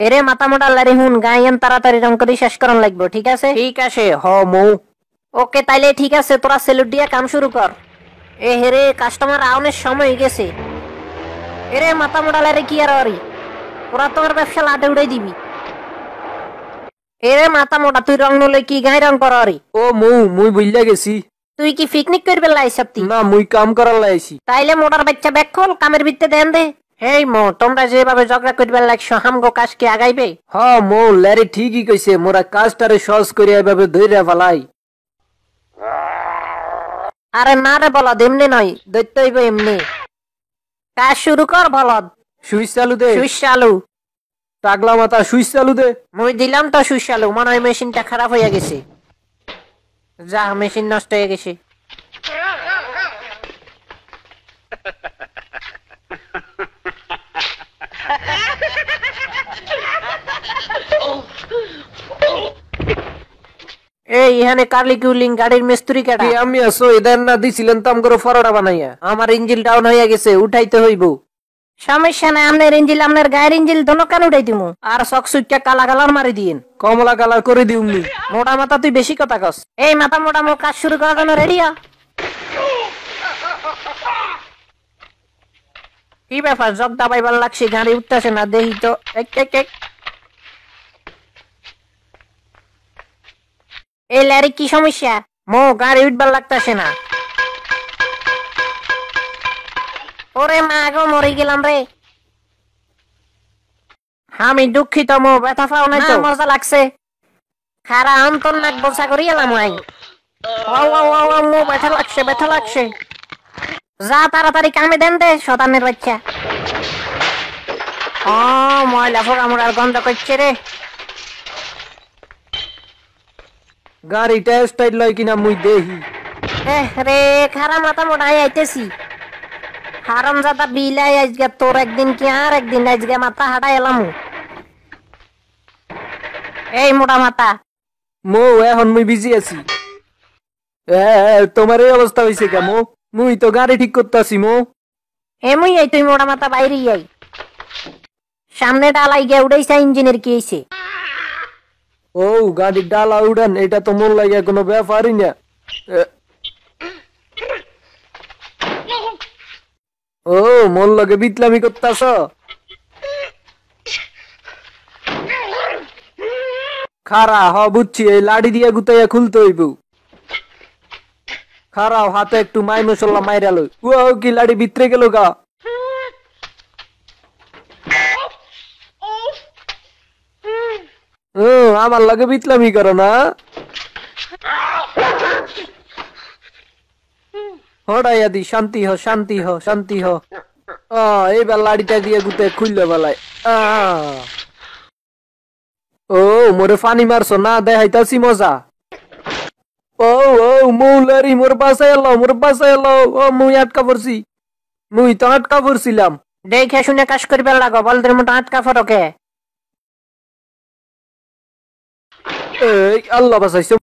এরে মাথা মোটা লারি হুন গায়েন তাড়াতাড়ি রং করে শেষ করান লাগবে ঠিক আছে? ঠিক আছে হ মৌ। ওকে তাইলে ঠিক আছে তোরা সেলুট দিয়ে কাম শুরু কর। এ হেরে কাস্টমার আউনের সময় হয়ে গেছে। এরে মাথা মোটা লারি কি আর আরি তোরা তোমার ব্যবসা লাটে উড়াই দিবি। এরে মাথা মোটা তুই রং নলে কি গায়ে রং কর আরি? ও মৌ মুই বুঝলা গেছি। তুই কি পিকনিক করবে লাইছাপ তুই না মুই কাম করার লাইছি তাইলে মোটার বাচ্চা ব্যাক খোল কামের ভিত্তে দেন দে। হেই মো তোমরা যেভাবে ঝগড়া করবে লাগছো হামগো কাজ কি আগাইবে? হ মৌ ল্যারি ঠিকই কইছে মোরা কাজটারে সহজ করে এভাবে ধইরা ফেলাই। আরে না রে বলদ এমনি নয় দৈত্য হইব এমনি। কাজ শুরু কর বলদ। সুইচ চালু দে। সুইচ চালু। টাকলা মাথা সুইচ চালু দে। মুই দিলাম তো সুইচ চালু মনে হয় মেশিনটা খারাপ হয়ে গেছে। যা মেশিন নষ্ট হয়ে গেছে। এখানে কার্লি কিউলিং গাড়ির মিস্ত্রি কেটা আমি আসো এদের না দিছিলেন তাম করে ফরোটা বানাইয়া। আমার ইঞ্জিন ডাউন হইয়া গেছে উঠাইতে হইব। সমস্যা নাই আপনার ইঞ্জিল আপনার গায়ের ইঞ্জিল দোনো কেন উঠাই দিমু? আর সক সুইটটা কালা কালার মারি দিন কমলা কালার করে দিউনি মোটা মাথা তুই বেশি কথা কস। এই মাথা মোটা মোট কাজ শুরু করার জন্য রেডি কি ব্যাপার? জগ দাবাইবার লাগছে গাড়ি উঠতেছে না দেখি তো। এক এক এক। এই ল্যারি কি সমস্যা? মো গাড়ি উঠবার লাগতেছে না। ওরে মা গো মরে গেলাম রে। আমি দুঃখিত মো ব্যথা পাও নাই তো। মজা লাগছে। খারা অন্তর নাক বসা করি এলাম আই। মো ব্যথা লাগছে ব্যথা লাগছে। যা তাড়াতাড়ি কামে দেন দে শতানের বাচ্চা। ও ময়লা ফোক আর গন্ধ করছে রে। গাড়িটা স্টাইল লয় কিনা মুই দেখি এহ রে খারা মাথা মোটাই আইতেছি। হারাম জাদা বিলাই আজকে তোর একদিন কি আর একদিন আজকে মাথা হাঁটা এলাম। এই মোটা মাথা। মৌ এখন মুই বিজি আছি। এ তোমার এই অবস্থা হইছে কে মৌ? মুই তো গাড়ি ঠিক করতেছি মৌ। এমই এই তুই মোটা মাথা বাইরে যাই সামনে ডালাই গিয়ে উড়াইছে ইঞ্জিনের কি হয়েছে ও গাড়ির ডালা উড়ান, এটা তো মন লাগে কোনো ব্যাপারই না। ও, মন লাগে বিতলামি করতাছ? খারা, হ, বুঝছি, এই লাড়ি দিয়ে গুতাইয়া খুলতে হইব। খারাও হাতে একটু মাই মশলা মাইরালো ও কি লাড়ি ভিতরে গেল গা ও আমার লাগে বিতলামি করো না। হড়াইয়া দি শান্তি হ শান্তি হ শান্তি হ। আ, এইবার লাড়িটা দিয়ে গুতে খুললে বেলায়। আ। ও মোরে ফানি মারছো না দেখাইতাছি মজা। ও ও মৌলারি মোর বাসায় এলো মোর বাসায় এলো। ও মুই আটকা পড়ছি। মুই তো আটকা পড়ছিলাম। দেখে শুনে কাজ করবে লাগো বলদের মোটা আটকা Ee, Allah basa işte